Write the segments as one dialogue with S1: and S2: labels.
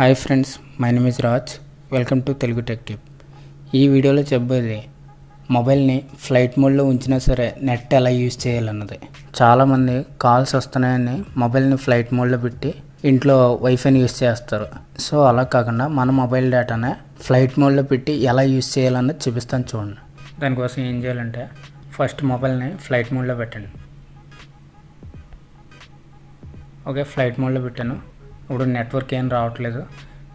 S1: Hi friends my name is Raj welcome to Telugu tech tip ఈ వీడియోలో చెప్పేది మొబైల్ని ఫ్లైట్ మోడ్లో ఉంచినా సరే నెట్ ఎలా యూజ్ చేయాలన్నది. చాలామంది కాల్స్ వస్తున్నాయని మొబైల్ని ఫ్లైట్ మోడ్లో పెట్టి ఇంట్లో వైఫైని యూజ్ చేస్తారు. సో అలా కాకుండా మన మొబైల్ డేటానే ఫ్లైట్ మోడ్లో పెట్టి ఎలా యూజ్ చేయాలన్నది చూపిస్తాను చూడండి. దానికోసం ఏం చేయాలంటే ఫస్ట్ మొబైల్ని ఫ్లైట్ మోడ్లో పెట్టండి. ఓకే ఫ్లైట్ మోడ్లో పెట్టాను. ఇప్పుడు నెట్వర్క్ ఏం రావట్లేదు.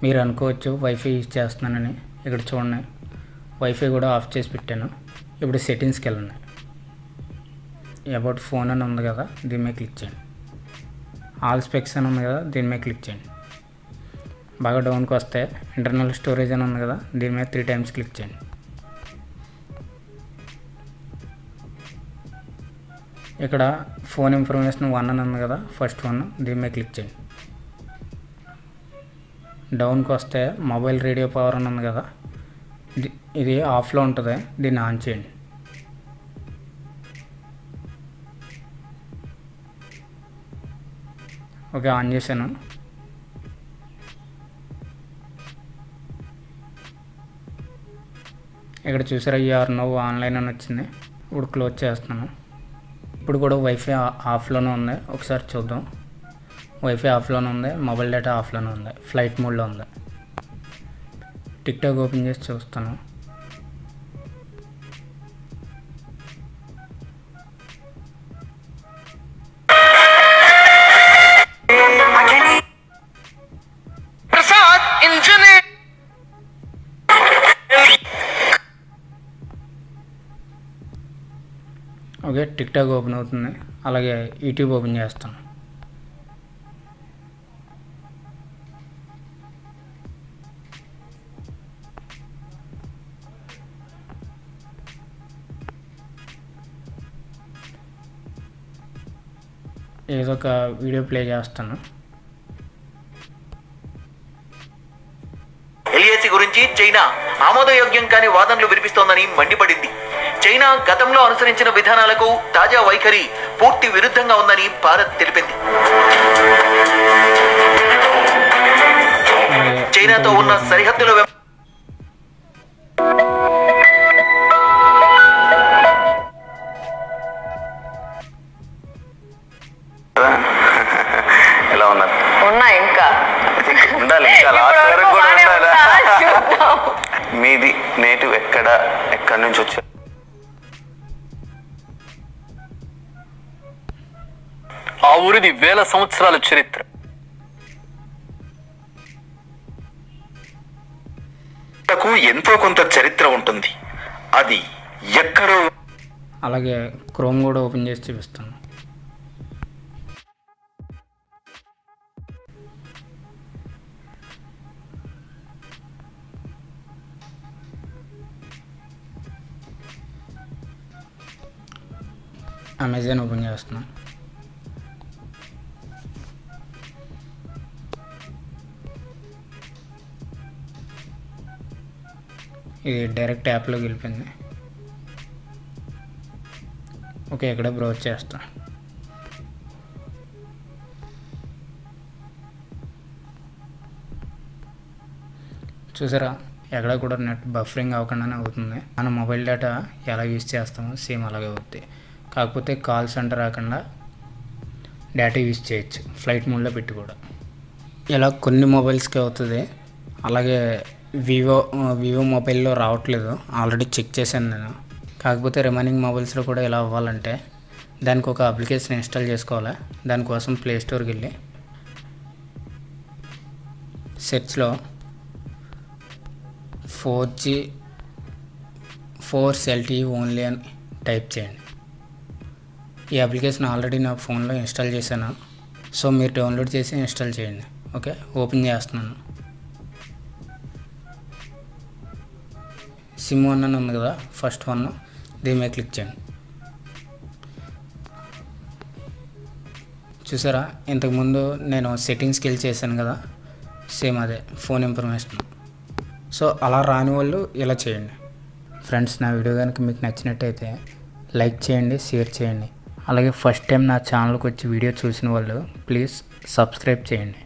S1: మీరు అనుకోవచ్చు వైఫై యూజ్ చేస్తున్నానని ఇక్కడ చూడండి. వైఫై కూడా ఆఫ్ చేసి పెట్టాను. ఇప్పుడు సెట్టింగ్స్కి వెళ్ళండి. అబౌట్ ఫోన్ అని ఉంది కదా దీని మీద క్లిక్ చేయండి. ఆల్ స్పెక్స్ అని ఉంది కదా దీని మీద క్లిక్ చేయండి. బాగా డౌన్కి వస్తే ఇంటర్నల్ స్టోరేజ్ అని ఉంది కదా దీని మీద త్రీ టైమ్స్ క్లిక్ చేయండి. ఇక్కడ ఫోన్ ఇన్ఫర్మేషన్ వన్ అని ఉంది కదా ఫస్ట్ వన్ దీని మీద క్లిక్ చేయండి. డౌన్కి వస్తే మొబైల్ రేడియో పవర్ అని ఉంది కదా. ఇది- ఆఫ్లో ఉంటుంది. దీన్ని ఆన్ చేయండి. ఓకే ఆన్ చేశాను. ఇక్కడ చూసారా ఈ ఆర్ ఆన్లైన్ అని వచ్చింది. ఇప్పుడు క్లోజ్ చేస్తున్నాను. ఇప్పుడు కూడా వైఫై ఆఫ్లోనే ఉంది. ఒకసారి చూద్దాం. వైఫై ఆఫ్లోనే ఉంది మొబైల్ డేటా ఆఫ్లోనే ఉంది ఫ్లైట్ మోడ్లో ఉంది. టిక్టాక్ ఓపెన్ చేసి చూస్తాను. ఓకే టిక్టాక్ ఓపెన్ అవుతుంది. అలాగే యూట్యూబ్ ఓపెన్ చేస్తాను. ఏదో ఒక వీడియో ప్లే చేస్తాను.
S2: ఎల్ఏసి గురించి చైనా ఆమోదయోగ్యం కాని వాదనలు వినిపిస్తోందని మండిపడింది. చైనా గతంలో అనుసరించిన విధానాలకు తాజా వైఖరి పూర్తి విరుద్ధంగా ఉందని భారత్ తెలిపింది. చైనాతో ఉన్న సరిహద్దుల
S3: మీది నేటివ్ ఎక్కడ ఎక్కడి నుంచి వచ్చారు
S4: ఆ ఊరిది వేల సంవత్సరాల చరిత్ర.
S5: కు ఎంతో కొంత చరిత్ర ఉంటుంది. అది ఎక్కడో
S1: అలాగే క్రోమ్ కూడా ఓపెన్ చేసి చూపిస్తాను. అమెజాన్ ఓపెన్ చేస్తున్నా. ఇది డైరెక్ట్ యాప్లోకి వెళ్ళిపోయింది. ఓకే ఇక్కడ బ్రౌజ్ చేస్తాం. చూసారా ఎక్కడ కూడా నెట్ బఫరింగ్ అవ్వకుండానే అవుతుంది. మన మొబైల్ డేటా ఎలా యూజ్ చేస్తామో సేమ్ అలాగే అవుతుంది కాకపోతే కాల్స్ సెంటర్ రాకుండా డేటా యూజ్ చేయొచ్చు. ఫ్లైట్ మోడ్లో పెట్టి కూడా. ఇలా కొన్ని మొబైల్స్కి అవుతుంది. అలాగే వివో వివో మొబైల్లో రావట్లేదు. ఆల్రెడీ చెక్ చేశాను నేను. కాకపోతే రిమైనింగ్ మొబైల్స్లో కూడా ఇలా అవ్వాలంటే దానికి ఒక అప్లికేషన్ ఇన్స్టాల్ చేసుకోవాలి? దానికోసం ప్లే స్టోర్కి వెళ్ళి సెర్చ్లో four G four LTE only అని టైప్ చేయండి. ఈ అప్లికేషన్ ఆల్రెడీ నా ఫోన్లో ఇన్స్టాల్ చేశాను. సో మీరు డౌన్లోడ్ చేసి ఇన్స్టాల్ చేయండి. ఓకే? ఓపెన్ చేస్తున్నాను. సిమ్ వన్ అని ఉంది కదా? First one. దీని మీద క్లిక్ చేయండి. చూసారా? ఇంతకుముందు నేను సెట్టింగ్స్కి వెళ్ళి చేశాను కదా? సేమ్ అదే. Phone information. సో అలా రాని వాళ్ళు ఇలా చేయండి. ఫ్రెండ్స్ నా వీడియో కనుక మీకు నచ్చినట్టయితే లైక్ చేయండి షేర్ చేయండి. అలాగే ఫస్ట్ టైం నా ఛానల్కి వచ్చి వీడియో చూసిన వాళ్ళు ప్లీజ్ సబ్స్క్రైబ్ చేయండి.